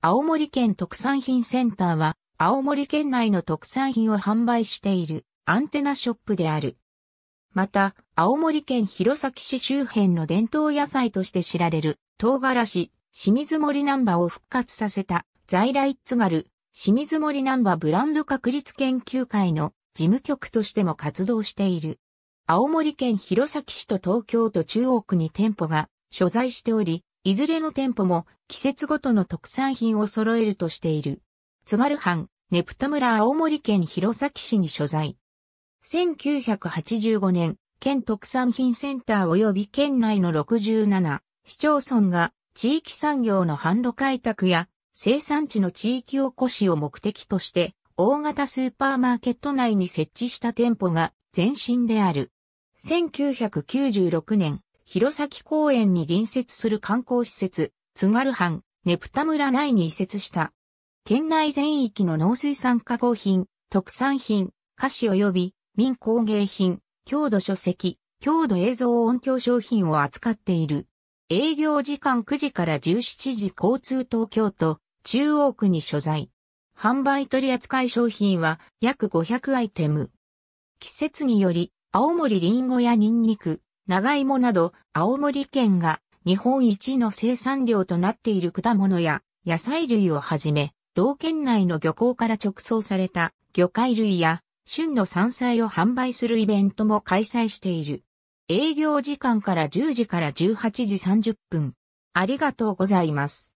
青森県特産品センターは、青森県内の特産品を販売しているアンテナショップである。また、青森県弘前市周辺の伝統野菜として知られる唐辛子、清水森ナンバを復活させた在来津軽、清水森ナンバブランド確立研究会の事務局としても活動している。青森県弘前市と東京都中央区に店舗が所在しており、いずれの店舗も季節ごとの特産品を揃えるとしている。津軽藩、ネプタ村青森県弘前市に所在。1985年、県特産品センター及び県内の67市町村が地域産業の販路開拓や生産地の地域おこしを目的として大型スーパーマーケット内に設置した店舗が前身である。1996年、弘前公園に隣接する観光施設、津軽藩、ネプタ村内に移設した。県内全域の農水産加工品、特産品、菓子及び民工芸品、郷土書籍、郷土映像音響商品を扱っている。営業時間9時から17時交通東京都中央区に所在。販売取扱い商品は約500アイテム。季節により、青森リンゴやニンニク、長芋など、青森県が日本一の生産量となっている果物や野菜類をはじめ、同県内の漁港から直送された魚介類や旬の山菜を販売するイベントも開催している。営業時間から10時から18時30分。ありがとうございます。